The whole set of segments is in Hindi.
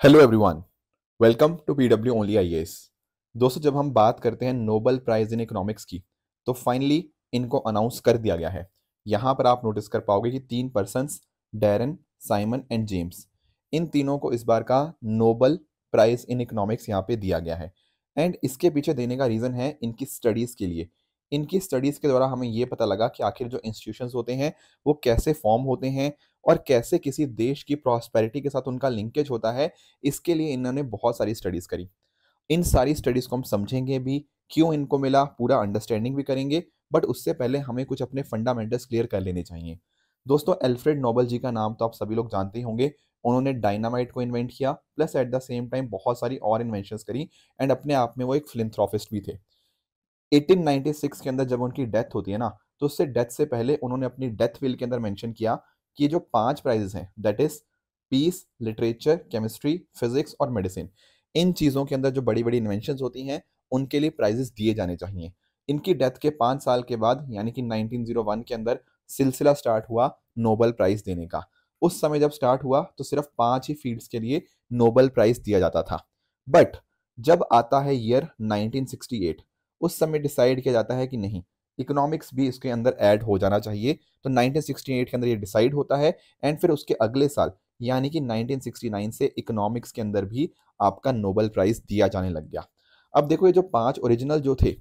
Hello everyone welcome to P W only I दोस्तों, जब हम बात करते हैं नोबल प्राइज इन इकोनॉमिक्स की तो फाइनली इनको अनाउंस कर दिया गया है। यहाँ पर आप नोटिस कर पाओगे कि तीन person Darren Simon and James इन तीनों को इस बार का नोबल प्राइज इन इकोनॉमिक्स यहाँ पे दिया गया है। एंड इसके पीछे देने का रीज़न है इनकी स्टडीज़ के लिए। इनकी स्टडीज़ के द्वारा हमें ये पता लगा कि आखिर जो इंस्टीट्यूशंस होते हैं, वो कैसे फॉर्म होते हैं और कैसे किसी देश की प्रॉस्पेरिटी के साथ उनका लिंकेज होता है, इसके लिए इन्होंने बहुत सारी स्टडीज़ करी। इन सारी स्टडीज़ को हम समझेंगे भी, क्यों इनको मिला, पूरा अंडरस्टैंडिंग भी करेंगे बट उससे पहले हमें कुछ अपने फंडामेंटल्स क्लियर कर लेने चाहिए। दोस्तों एल्फ्रेड नोबल जी का नाम तो आप सभी लोग जानते ही होंगे, उन्होंने डायनामाइट को इन्वेंट किया plus at the same time बहुत सारी और इन्वेंशन करी एंड अपने आप में वो एक फिलिंथ्रोफिस्ट भी थे। 1896 के अंदर जब उनकी डेथ होती है ना तो उससे डेथ से पहले उन्होंने अपनी डेथ विल के अंदर मेंशन किया कि जो पाँच प्राइजेस हैं that is peace literature chemistry physics और मेडिसिन इन चीज़ों के अंदर जो बड़ी बड़ी इन्वेंशन होती हैं, उनके लिए प्राइजेस दिए जाने चाहिए। इनकी डेथ के पाँच साल के बाद, यानी कि 1901 के अंदर, सिलसिला स्टार्ट हुआ नोबल प्राइज देने का। उस समय जब स्टार्ट हुआ तो सिर्फ़ पाँच ही फील्ड्स के लिए नोबल प्राइज दिया जाता था। बट जब आता है ईयर 1968 उस समय डिसाइड किया जाता है कि नहीं इकोनॉमिक्स भी इसके अंदर ऐड हो जाना चाहिए। तो 1968 के अंदर ये डिसाइड होता है एंड फिर उसके अगले साल, यानी कि 1969 से इकोनॉमिक्स के अंदर भी आपका नोबल प्राइज दिया जाने लग गया। अब देखो ये जो पाँच ओरिजिनल जो थे,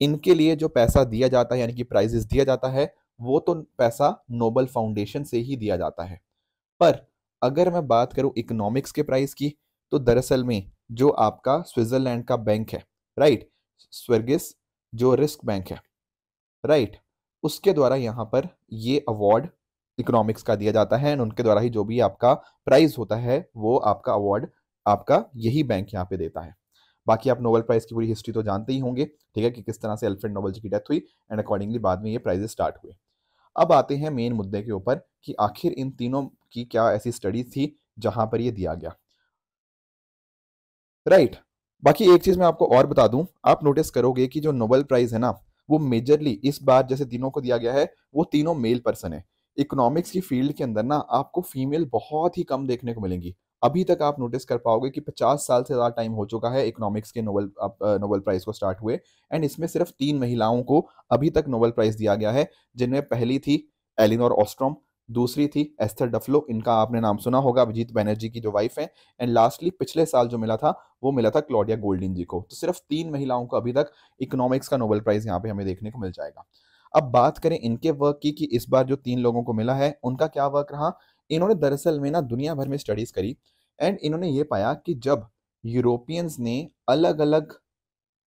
इनके लिए जो पैसा दिया जाता है, यानी कि प्राइजेस दिया जाता है, वो तो पैसा नोबल फाउंडेशन से ही दिया जाता है। पर अगर मैं बात करूँ इकोनॉमिक्स के प्राइस की तो दरअसल में जो आपका स्विट्जरलैंड का बैंक है राइट स्वर्गिस जो रिस्क बैंक है राइट उसके द्वारा यहाँ पर ये अवार्ड इकोनॉमिक्स का दिया जाता है एंड उनके द्वारा ही जो भी आपका प्राइज होता है, वो आपका अवार्ड आपका यही बैंक यहाँ पे देता है। बाकी आप नोबल प्राइज की पूरी हिस्ट्री तो जानते ही होंगे, ठीक है, कि किस तरह से अल्फ्रेड नोबल जी की डेथ हुई एंड अकॉर्डिंगली बाद में ये प्राइजेस स्टार्ट हुए। अब आते हैं मेन मुद्दे के ऊपर कि आखिर इन तीनों की क्या ऐसी स्टडीज़ थी जहाँ पर ये दिया गया। Right right. बाकी एक चीज़ मैं आपको और बता दूँ, आप नोटिस करोगे कि जो नोबेल प्राइज है ना वो मेजरली इस बार जैसे तीनों को दिया गया है, वो तीनों मेल पर्सन है। इकोनॉमिक्स की फ़ील्ड के अंदर ना आपको फीमेल बहुत ही कम देखने को मिलेंगी। अभी तक आप नोटिस कर पाओगे कि 50 साल से ज़्यादा टाइम हो चुका है इकोनॉमिक्स के नोबल नोबल प्राइज को स्टार्ट हुए। एंड इसमें सिर्फ़ तीन महिलाओं को अभी तक नोबल प्राइज दिया गया है, जिनमें पहली थी एलिनोर ऑस्ट्रोम दूसरी थी एस्थर डफलो, इनका आपने नाम सुना होगा, अभिजीत बैनर्जी की जो वाइफ है। एंड लास्टली पिछले साल जो मिला था, वो मिला था क्लोडिया गोल्डिन जी को। तो सिर्फ़ तीन महिलाओं को अभी तक इकोनॉमिक्स का नोबेल प्राइज यहाँ पे हमें देखने को मिल जाएगा। अब बात करें इनके वर्क की, कि इस बार जो तीन लोगों को मिला है, उनका क्या वर्क रहा? इन्होंने दरअसल में ना दुनिया भर में स्टडीज़ करी। एंड इन्होंने ये पाया कि जब यूरोपियंस ने अलग अलग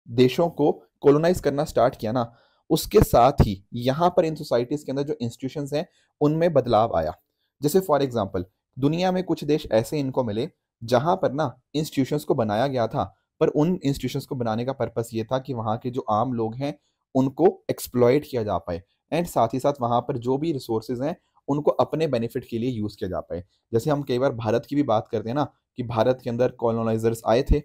देशों को कोलोनाइज करना स्टार्ट किया ना उसके साथ ही यहाँ पर इन सोसाइटीज के अंदर जो इंस्टीट्यूशन हैं, उनमें बदलाव आया। जैसे फॉर एग्ज़ाम्पल दुनिया में कुछ देश ऐसे इनको मिले जहाँ पर ना इंस्टीट्यूशंस को बनाया गया था, पर उन इंस्टीट्यूशंस को बनाने का पर्पस ये था कि वहाँ के जो आम लोग हैं, उनको एक्सप्लॉयट किया जा पाए एंड साथ ही साथ वहाँ पर जो भी रिसोर्सेज हैं, उनको अपने बेनिफिट के लिए यूज़ किया जा पाए। जैसे हम कई बार भारत की भी बात करते हैं ना कि भारत के अंदर कॉलोनाइजर्स आए थे,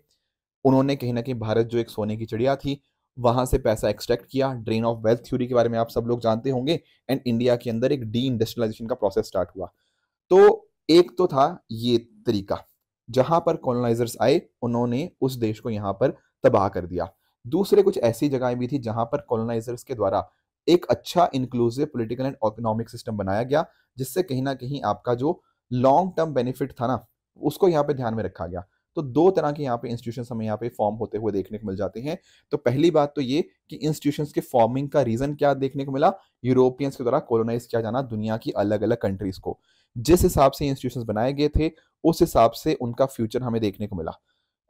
उन्होंने कहीं ना कहीं भारत जो एक सोने की चिड़िया थी वहाँ से पैसा एक्सट्रैक्ट किया। ड्रेन ऑफ़ वेल्थ थ्योरी के बारे में आप सब लोग जानते होंगे। एंड इंडिया के अंदर एक डी इंडस्ट्रियलाइजेशन का प्रोसेस स्टार्ट हुआ। तो एक तो था ये तरीका। जहाँ पर कॉलोनाइजर्स आए, उन्होंने उस देश को यहाँ पर तबाह कर दिया। दूसरे कुछ ऐसी जगहें भी थी जहाँ पर कॉलोनाइजर्स के द्वारा एक अच्छा inclusive political and economic system बनाया गया, जिससे कहीं ना कहीं आपका जो लॉन्ग टर्म बेनिफिट था ना, उसको यहाँ पे ध्यान में रखा गया। तो दो तरह के यहाँ पे इंस्टीट्यूशन हमें यहाँ पे फॉर्म होते हुए देखने को मिल जाते हैं। तो पहली बात तो ये कि इंस्टीट्यूशन के फॉर्मिंग का रीजन क्या देखने को मिला? यूरोपियंस के द्वारा कोलोनाइज किया जाना दुनिया की अलग अलग कंट्रीज़ को। जिस हिसाब से इंस्टीट्यूशन बनाए गए थे, उस हिसाब से उनका फ्यूचर हमें देखने को मिला।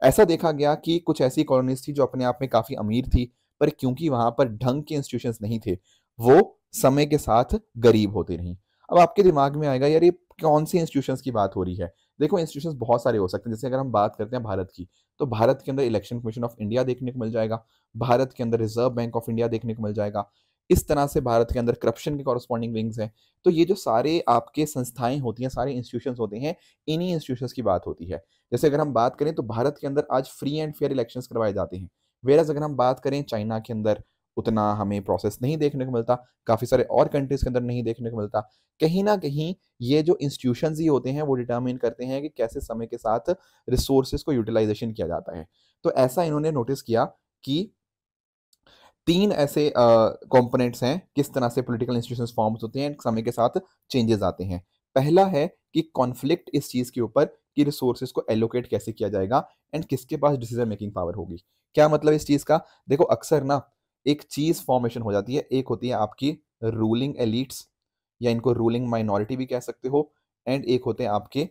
ऐसा देखा गया कि कुछ ऐसी कॉलोनीज थी जो अपने आप में काफ़ी अमीर थी, पर क्योंकि वहाँ पर ढंग के इंस्टीट्यूशन नहीं थे, वो समय के साथ गरीब होते रही। अब आपके दिमाग में आएगा, यार, ये कौन सी इंस्टीट्यूशन की बात हो रही है? देखो इंस्टीट्यूशन बहुत सारे हो सकते हैं। जैसे अगर हम बात करते हैं भारत की तो भारत के अंदर इलेक्शन कमीशन ऑफ़ इंडिया देखने को मिल जाएगा। भारत के अंदर रिज़र्व बैंक ऑफ़ इंडिया देखने को मिल जाएगा। इस तरह से भारत के अंदर करप्शन के कॉरस्पॉन्डिंग विंग्स हैं। तो ये जो सारे आपके संस्थाएँ होती हैं, सारे इंस्टीट्यूशन होते हैं, इन्हीं इंस्टीट्यूशन की बात होती है। जैसे अगर हम बात करें तो भारत के अंदर आज फ्री एंड फेयर इलेक्शन करवाए जाते हैं। वेरस अगर हम बात करें चाइना के अंदर उतना हमें प्रोसेस नहीं देखने को मिलता, काफ़ी सारे और कंट्रीज़ के अंदर नहीं देखने को मिलता। कहीं ना कहीं ये जो इंस्टीट्यूशंस ही होते हैं, वो डिटर्मिन करते हैं कि कैसे समय के साथ रिसोर्सेज को यूटिलाइजेशन किया जाता है। तो ऐसा इन्होंने नोटिस किया कि तीन ऐसे कंपोनेंट्स हैं, किस तरह से पॉलिटिकल इंस्टीट्यूशंस फॉर्म्स होते हैं, समय के साथ चेंजेस आते हैं। पहला है कि कॉन्फ्लिक्ट इस चीज़ के ऊपर कि रिसोर्सेज को एलोकेट कैसे किया जाएगा एंड किसके पास डिसीज़न मेकिंग पावर होगी। क्या मतलब इस चीज़ का? देखो, अक्सर ना एक चीज़ फॉर्मेशन हो जाती है। एक होती है आपकी रूलिंग एलिट्स या इनको रूलिंग माइनॉरिटी भी कह सकते हो एंड एक होते हैं आपके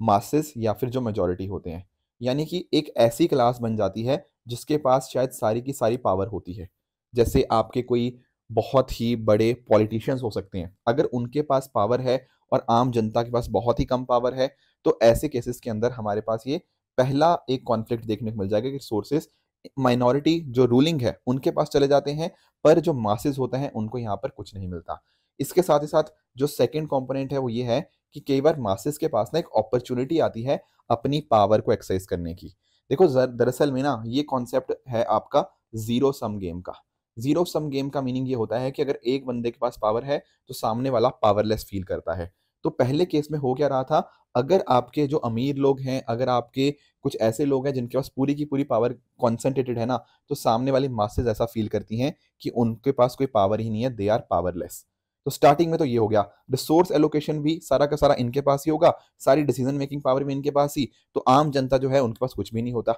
मासेस या फिर जो मेजोरिटी होते हैं। यानी कि एक ऐसी क्लास बन जाती है जिसके पास शायद सारी की सारी पावर होती है। जैसे आपके कोई बहुत ही बड़े पॉलिटिशियंस हो सकते हैं। अगर उनके पास पावर है और आम जनता के पास बहुत ही कम पावर है तो ऐसे केसेस के अंदर हमारे पास ये पहला एक कॉन्फ्लिक्ट देखने को मिल जाएगा कि सोर्सेस माइनॉरिटी जो रूलिंग है, उनके पास चले जाते हैं, पर जो मासेस होते हैं, उनको यहाँ पर कुछ नहीं मिलता। इसके साथ ही साथ जो सेकेंड कॉम्पोनेंट है, वो ये है कि कई बार मासेस के पास ना एक अपॉर्चुनिटी आती है अपनी पावर को एक्सरसाइज करने की। देखो दरअसल में ना, ये कॉन्सेप्ट है आपका ज़ीरो सम गेम का। ज़ीरो सम गेम का मीनिंग ये होता है कि अगर एक बंदे के पास पावर है तो सामने वाला पावरलेस फील करता है। तो पहले केस में हो क्या रहा था? अगर आपके जो अमीर लोग हैं, अगर आपके कुछ ऐसे लोग हैं जिनके पास पूरी की पूरी पावर कॉन्सेंट्रेटेड है ना तो सामने वाली मासेज ऐसा फील करती हैं कि उनके पास कोई पावर ही नहीं है दे आर पावरलेस तो स्टार्टिंग में तो ये हो गया। रिसोर्स एलोकेशन भी सारा का सारा इनके पास ही होगा, सारी डिसीज़न मेकिंग पावर भी इनके पास ही तो आम जनता जो है उनके पास कुछ भी नहीं होता।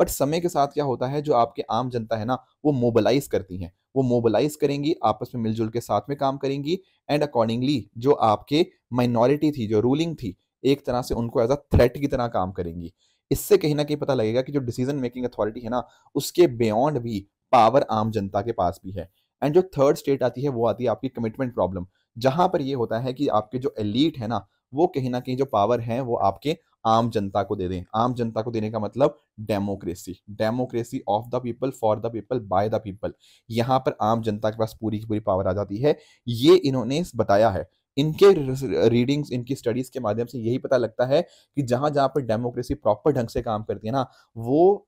बट समय के साथ क्या होता है, जो आपके आम जनता है ना, वो मोबिलाइज करती हैं। वो मोबिलाइज करेंगी, आपस में मिलजुल के साथ में काम करेंगी एंड अकॉर्डिंगली जो आपके माइनॉरिटी थी, जो रूलिंग थी, एक तरह से उनको एज अ थ्रेट की तरह काम करेंगी। इससे कहीं ना कहीं पता लगेगा कि जो डिसीज़न मेकिंग अथॉरिटी है ना, उसके बियॉन्ड भी पावर आम जनता के पास भी है। एंड जो थर्ड स्टेट आती है, वो आती है आपकी कमिटमेंट प्रॉब्लम जहाँ पर ये होता है कि आपके जो एलीट है ना वो कहीं ना कहीं जो पावर है, वो आपके आम जनता को दे दें। आम जनता को देने का मतलब democracy democracy of the people for the people by the people यहाँ पर आम जनता के पास पूरी की पूरी पावर आ जाती है। ये इन्होंने बताया है। इनके रीडिंग्स इनकी स्टडीज़ के माध्यम से यही पता लगता है कि जहाँ जहाँ पर डेमोक्रेसी प्रॉपर ढंग से काम करती है ना, वो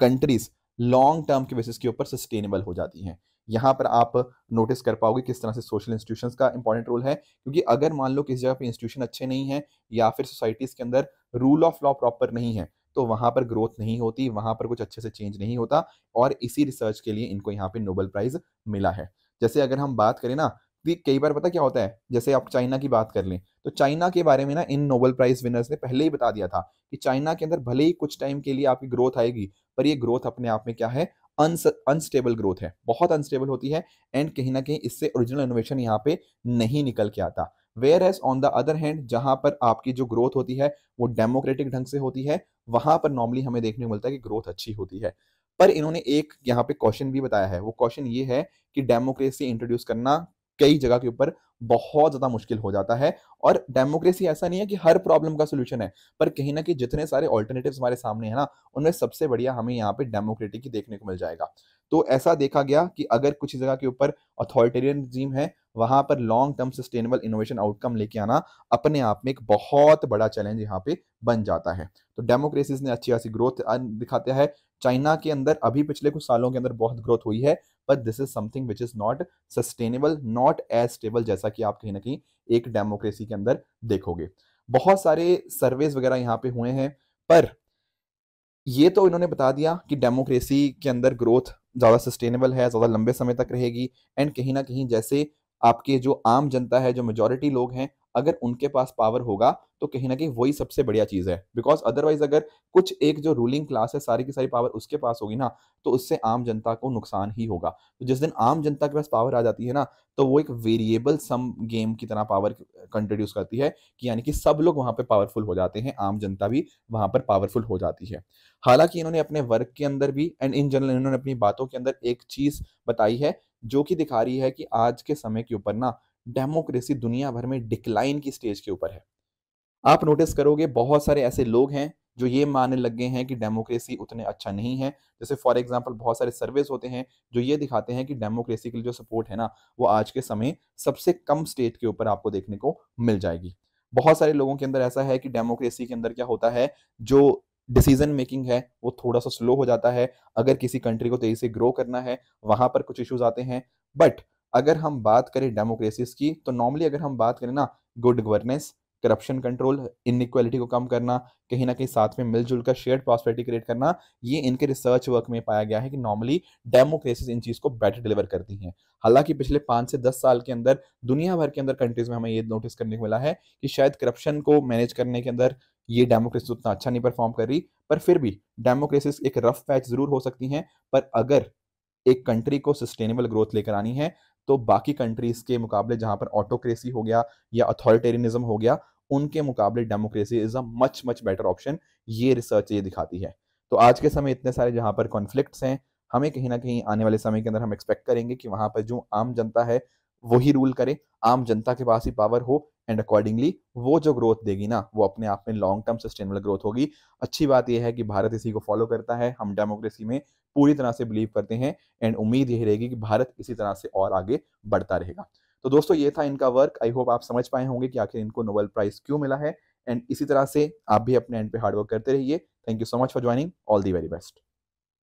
कंट्रीज़ लॉन्ग टर्म के बेसिस के ऊपर सस्टेनेबल हो जाती हैं। यहाँ पर आप नोटिस कर पाओगे किस तरह से सोशल इंस्टीट्यूशंस का इंपॉर्टेंट रोल है। क्योंकि अगर मान लो किसी जगह पे इंस्टीट्यूशन अच्छे नहीं है या फिर सोसाइटीज़ के अंदर रूल ऑफ़ लॉ प्रॉपर नहीं है तो वहाँ पर ग्रोथ नहीं होती, वहाँ पर कुछ अच्छे से चेंज नहीं होता और इसी रिसर्च के लिए इनको यहाँ पे नोबल प्राइज़ मिला है। जैसे अगर हम बात करें ना कई बार पता क्या होता है, जैसे आप चाइना की बात कर लें तो चाइना के बारे में ना इन नोबल प्राइज विनर्स ने पहले ही बता दिया था कि चाइना के अंदर भले ही कुछ टाइम के लिए आपकी ग्रोथ आएगी, पर ये ग्रोथ अपने आप में क्या है? अनस्टेबल ग्रोथ है। बहुत अनस्टेबल होती है एंड कहीं ना कहीं इससे ओरिजिनल इनोवेशन यहाँ पे नहीं निकल के आता। Whereas on the other hand जहाँ पर आपकी जो ग्रोथ होती है, वो डेमोक्रेटिक ढंग से होती है, वहाँ पर नॉर्मली हमें देखने को मिलता है कि ग्रोथ अच्छी होती है। पर इन्होंने एक यहाँ पे क्वेश्चन भी बताया है। वो क्वेश्चन ये है कि डेमोक्रेसी इंट्रोड्यूस करना कई जगह के ऊपर बहुत ज़्यादा मुश्किल हो जाता है। और डेमोक्रेसी ऐसा नहीं है कि हर प्रॉब्लम का सोल्यूशन है, पर कहीं ना कहीं जितने सारे ऑल्टरनेटिव हमारे सामने है ना, उनमें सबसे बढ़िया हमें यहाँ पे डेमोक्रेटिक ही देखने को मिल जाएगा। तो ऐसा देखा गया कि अगर कुछ जगह के ऊपर अथॉरिटेरियन रिजीम है, वहाँ पर long term sustainable innovation outcome लेके आना अपने आप में एक बहुत बड़ा चैलेंज यहाँ पे बन जाता है। तो डेमोक्रेसीज ने अच्छी खासी ग्रोथ दिखाते हैं। चाइना के अंदर अभी पिछले कुछ सालों के अंदर बहुत ग्रोथ हुई है but this is something which is not sustainable not as stable जैसा कि आप कहीं ना कहीं एक डेमोक्रेसी के अंदर देखोगे। बहुत सारे सर्वेज वगैरह यहाँ पे हुए हैं, पर ये तो इन्होंने बता दिया कि डेमोक्रेसी के अंदर ग्रोथ ज़्यादा सस्टेनेबल है, ज़्यादा लंबे समय तक रहेगी। एंड कहीं ना कहीं जैसे आपके जो आम जनता है, जो मेजोरिटी लोग हैं अगर उनके पास पावर होगा तो कहीं ना कहीं वही सबसे बढ़िया चीज़ है। बिकॉज़ अदरवाइज़ अगर कुछ एक जो रूलिंग क्लास है, सारी की सारी पावर उसके पास होगी ना तो उससे आम जनता को नुकसान ही होगा। तो जिस दिन आम जनता के पास पावर आ जाती है ना तो वो एक वेरिएबल सम गेम की तरह पावर कंट्रोड्यूस करती है कि यानी कि सब लोग वहाँ पर पावरफुल हो जाते हैं, आम जनता भी वहाँ पर पावरफुल हो जाती है। हालाँकि इन्होंने अपने वर्क के अंदर भी एंड इन जनरल इन्होंने अपनी बातों के अंदर एक चीज़ बताई है, जो कि दिखा रही है कि आज के समय के ऊपर ना डेमोक्रेसी दुनिया भर में डिक्लाइन की स्टेज के ऊपर है। आप नोटिस करोगे बहुत सारे ऐसे लोग हैं जो ये मानने लग गए हैं कि डेमोक्रेसी उतने अच्छा नहीं है। जैसे फॉर एग्जांपल बहुत सारे सर्वेस होते हैं जो ये दिखाते हैं कि डेमोक्रेसी के लिए जो सपोर्ट है ना, वो आज के समय सबसे कम स्टेट के ऊपर आपको देखने को मिल जाएगी। बहुत सारे लोगों के अंदर ऐसा है कि डेमोक्रेसी के अंदर क्या होता है, जो डिसीज़न मेकिंग है, वो थोड़ा सा स्लो हो जाता है। अगर किसी कंट्री को तेज़ी से ग्रो करना है, वहाँ पर कुछ इश्यूज़ आते हैं बट अगर हम बात करें डेमोक्रेसीज की तो नॉर्मली अगर हम बात करें ना good governance corruption control inequality को कम करना, कहीं ना कहीं साथ में मिलजुल कर शेयर प्रॉस्पेरिटी क्रिएट करना, ये इनके रिसर्च वर्क में पाया गया है कि नॉर्मली डेमोक्रेसीज इन चीज़ को बेटर डिलीवर करती हैं। हालाँकि पिछले पाँच से दस साल के अंदर, दुनिया भर के अंदर कंट्रीज़ में हमें ये नोटिस करने को मिला है कि शायद करप्शन को मैनेज करने के अंदर ये डेमोक्रेसी उतना अच्छा नहीं परफॉर्म कर रही, पर फिर भी डेमोक्रेसी एक रफ पैच ज़रूर हो सकती हैं, पर अगर एक कंट्री को सस्टेनेबल ग्रोथ लेकर आनी है तो बाकी कंट्रीज़ के मुकाबले जहाँ पर ऑटोक्रेसी हो गया या अथॉरिटेरियनिज्म हो गया, उनके मुकाबले democracy is a much much better option ये रिसर्च ये दिखाती है। तो आज के समय इतने सारे जहाँ पर कॉन्फ्लिक्ट्स हैं, हमें कहीं ना कहीं आने वाले समय के अंदर हम एक्सपेक्ट करेंगे कि वहाँ पर जो आम जनता है, वही रूल करे। आम जनता के पास ही पावर हो एंड अकॉर्डिंगली वो जो ग्रोथ देगी ना, वो अपने आप में लॉन्ग टर्म सस्टेनेबल ग्रोथ होगी। अच्छी बात यह है कि भारत इसी को फॉलो करता है। हम डेमोक्रेसी में पूरी तरह से बिलीव करते हैं एंड उम्मीद यही रहेगी कि भारत इसी तरह से और आगे बढ़ता रहेगा। तो दोस्तों, ये था इनका वर्क आई होप आप समझ पाए होंगे कि आखिर इनको नोबेल प्राइज क्यों मिला है। एंड इसी तरह से आप भी अपने एंड पे हार्डवर्क करते रहिए। Thank you so much for joining all the very best